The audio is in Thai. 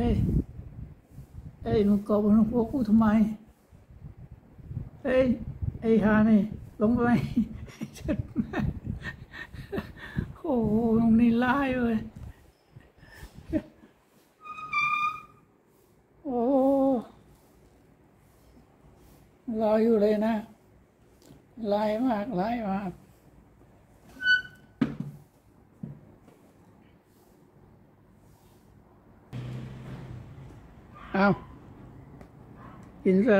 เฮ้ยเอ้ยมึงกอบบนหัวกูทำไม เฮ้ย ไอ้ฮานี่ลงไปเจ็ดแม่โอ้โหมึงนี่ร้ายเลยโอ้ลายอยู่เลยนะลายมากลายมาก เอากินซ